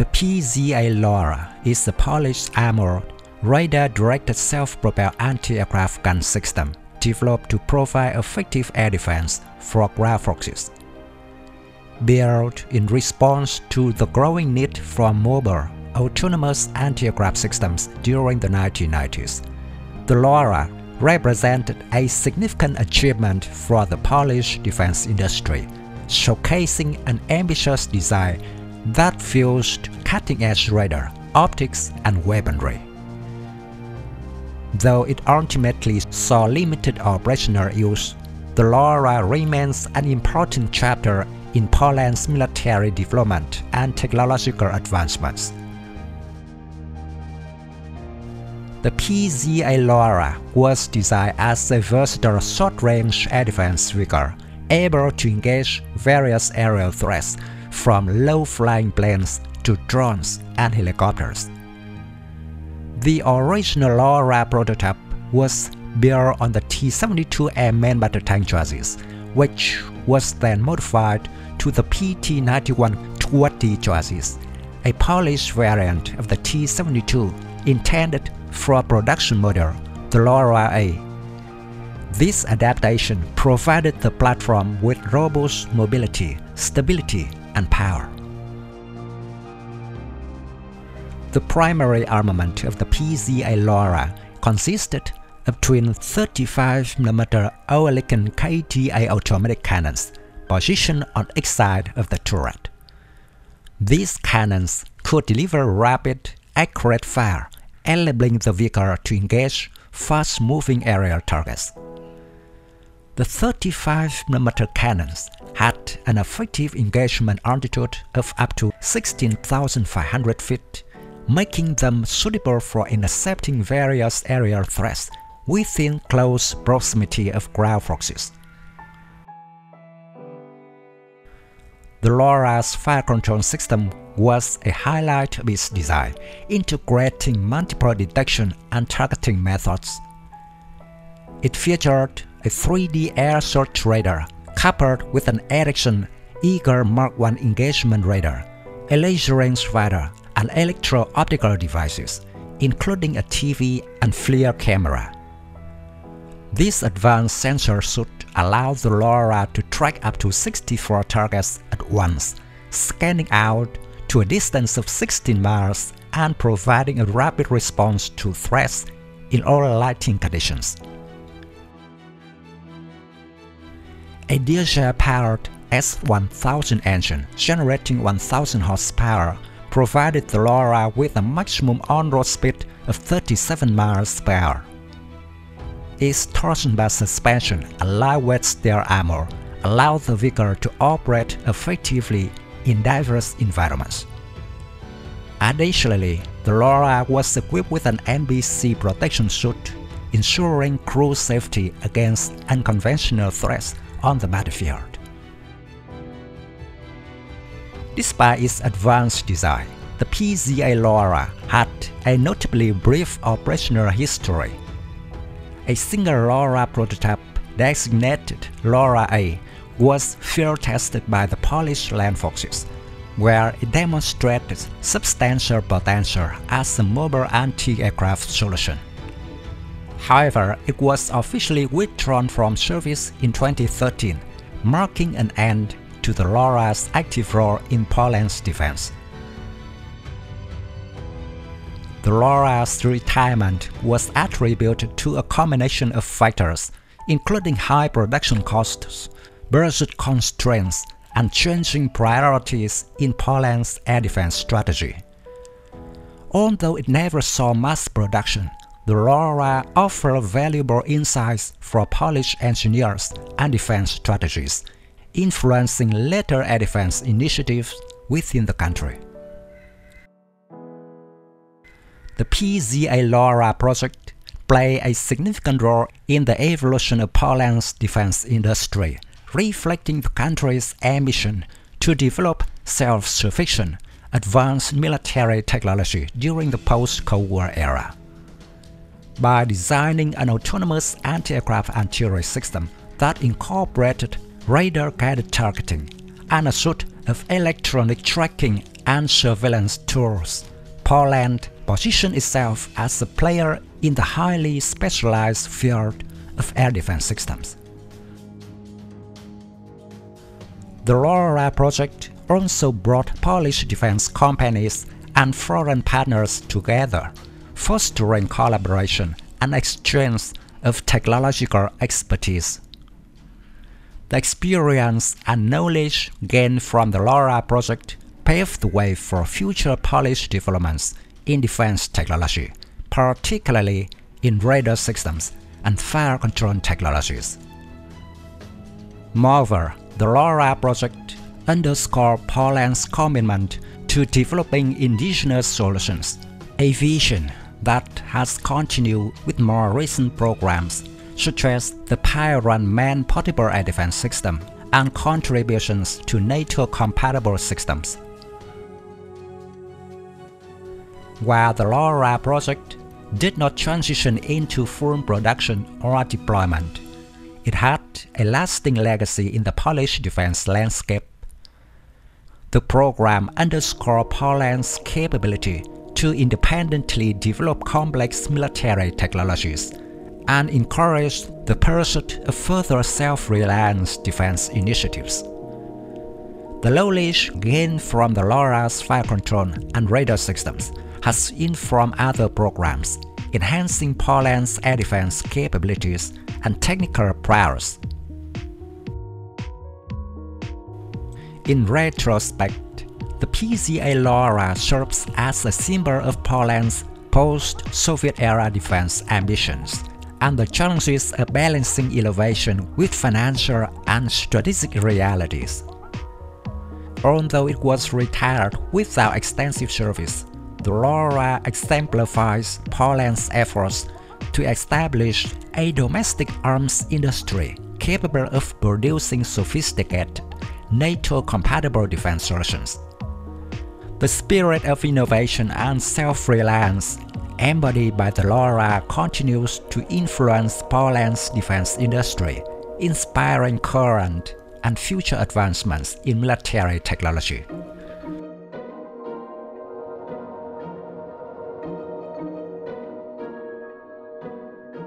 The PZA Loara is a polished armored, radar-directed self-propelled anti-aircraft gun system developed to provide effective air defense for ground forces. Built in response to the growing need for mobile, autonomous anti-aircraft systems during the 1990s, the Loara represented a significant achievement for the Polish defense industry, showcasing an ambitious design that fused cutting-edge radar, optics, and weaponry. Though it ultimately saw limited operational use, the Loara remains an important chapter in Poland's military development and technological advancements. The PZA Loara was designed as a versatile short-range air defense vehicle, able to engage various aerial threats from low-flying planes to drones and helicopters. The original Loara prototype was built on the T-72M main battle tank chassis, which was then modified to the PT-91 Twardy chassis, a Polish variant of the T-72 intended for a production model, the Loara A. This adaptation provided the platform with robust mobility, stability, and power. The primary armament of the PZA Loara consisted of twin 35mm Oerlikon KDA automatic cannons positioned on each side of the turret. These cannons could deliver rapid, accurate fire enabling the vehicle to engage fast-moving aerial targets. The 35mm cannons had an effective engagement altitude of up to 16,500 feet, making them suitable for intercepting various aerial threats within close proximity of ground forces. The Loara's fire control system was a highlight of its design, integrating multiple detection and targeting methods. It featured a 3D air search radar coupled with an Ericsson Eagle Mark I engagement radar, a laser range radar, and electro-optical devices, including a TV and FLIR camera. This advanced sensor suite allows the Loara to track up to 64 targets at once, scanning out to a distance of 16 miles and providing a rapid response to threats in all lighting conditions. A diesel-powered S1000 engine generating 1000 horsepower provided the Loara with a maximum on-road speed of 37 miles per hour. Its torsion-bar suspension and lightweight steel armor allow the vehicle to operate effectively in diverse environments. Additionally, the Loara was equipped with an NBC protection suit, ensuring crew safety against unconventional threats on the battlefield. Despite its advanced design, the PZA Loara had a notably brief operational history. A single Loara prototype designated Loara A was field tested by the Polish Land Forces, where it demonstrated substantial potential as a mobile anti-aircraft solution. However, it was officially withdrawn from service in 2013, marking an end to the Loara's active role in Poland's defense. The Loara's retirement was attributed to a combination of factors, including high production costs, budget constraints, and changing priorities in Poland's air defense strategy. Although it never saw mass production, the Loara offered valuable insights for Polish engineers and defense strategies, influencing later air defense initiatives within the country. The PZA Loara project played a significant role in the evolution of Poland's defense industry reflecting the country's ambition to develop self-sufficient, advanced military technology during the post-Cold War era. By designing an autonomous anti-aircraft artillery system that incorporated radar-guided targeting and a suite of electronic tracking and surveillance tools, Poland positioned itself as a player in the highly specialized field of air defense systems. The Loara project also brought Polish defense companies and foreign partners together, fostering collaboration and exchange of technological expertise. The experience and knowledge gained from the Loara project paved the way for future Polish developments in defense technology, particularly in radar systems and fire control technologies. Moreover, the Loara project underscored Poland's commitment to developing indigenous solutions, a vision that has continued with more recent programs such as the Piorun man-portable air defense system and contributions to NATO-compatible systems. While the Loara project did not transition into full production or deployment, it had a lasting legacy in the Polish defense landscape. The program underscored Poland's capability to independently develop complex military technologies and encourage the pursuit of further self-reliance defense initiatives. The knowledge gained from the Loara's fire control and radar systems has informed other programs, enhancing Poland's air defense capabilities and technical prowess. In retrospect, the PZA Loara serves as a symbol of Poland's post-Soviet era defense ambitions and the challenges of balancing innovation with financial and strategic realities. Although it was retired without extensive service, the Loara exemplifies Poland's efforts to establish a domestic arms industry capable of producing sophisticated, NATO-compatible defense solutions. The spirit of innovation and self-reliance embodied by the Loara continues to influence Poland's defense industry, inspiring current and future advancements in military technology.